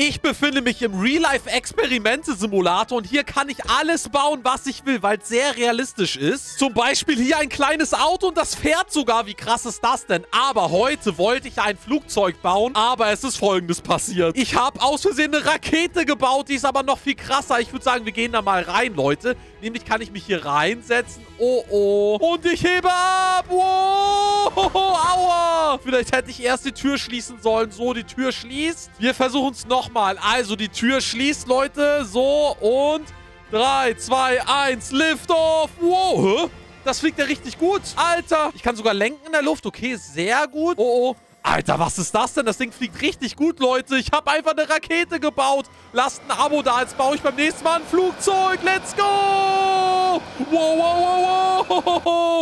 Ich befinde mich im Real-Life-Experimente-Simulator und hier kann ich alles bauen, was ich will, weil es sehr realistisch ist. Zum Beispiel hier ein kleines Auto und das fährt sogar. Wie krass ist das denn? Aber heute wollte ich ein Flugzeug bauen, aber es ist folgendes passiert. Ich habe aus Versehen eine Rakete gebaut, die ist aber noch viel krasser. Ich würde sagen, wir gehen da mal rein, Leute. Nämlich kann ich mich hier reinsetzen. Oh, oh. Und ich hebe ab. Wow. Vielleicht hätte ich erst die Tür schließen sollen. So, die Tür schließt. Wir versuchen es nochmal. Also, die Tür schließt, Leute. So, und 3, 2, 1, Lift off. Wow. Hä? Das fliegt ja richtig gut. Alter. Ich kann sogar lenken in der Luft. Okay, sehr gut. Oh, oh. Alter, was ist das denn? Das Ding fliegt richtig gut, Leute. Ich habe einfach eine Rakete gebaut. Lasst ein Abo da, jetzt baue ich beim nächsten Mal ein Flugzeug. Let's go! Wow, wow, wow, wow.